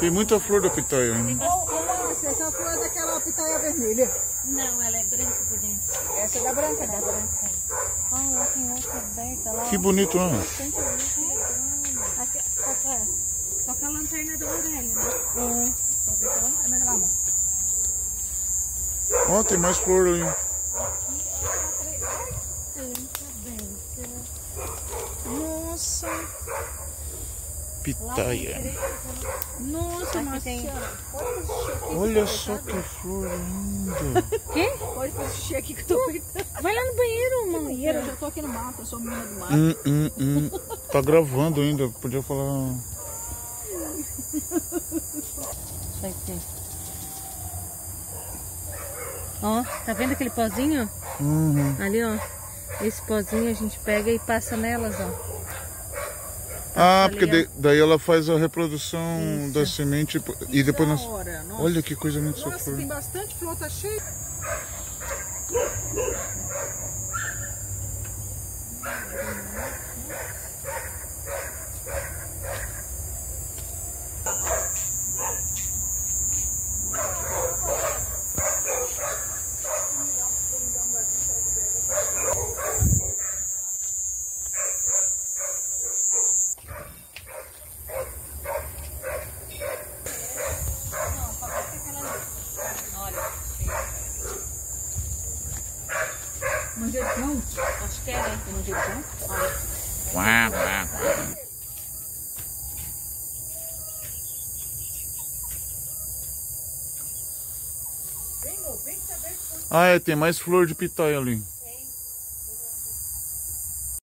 Tem muita flor da pitaia. hein? Nossa, essa flor é daquela pitaia vermelha. Não, ela é branca por dentro. Essa é da branca, né? Ah, lá tem outra aberta lá. Que bonito, né? Aqui, só, que, é, só que a lanterna é do Aurélio, né? É. Só que é mais lá, mano. Ó, tem mais flor ali. Nossa. Pitaia. Nossa, Marcela. Olha só que flor linda. Quê? Pode fazer xixi aqui que eu tô apertando. Vai lá no banheiro, No mano. banheiro, eu já tô aqui no mato, eu sou menina do mato. Hum, hum, hum. Tá gravando ainda, podia falar. Isso aqui. Ó, tá vendo aquele pozinho? Uhum. Ali, ó. Esse pozinho a gente pega e passa nelas, ó. Ah, Ali, porque de- daí ela faz a reprodução Isso. da semente e depois nós. hora, nossa. Olha que coisa essa Nossa, flor. tem bastante flor, tá cheio. Manjericão? Acho que é, né? Manjericão? Quá, quá, quá. Ah, é, tem mais flor de pitaia ali.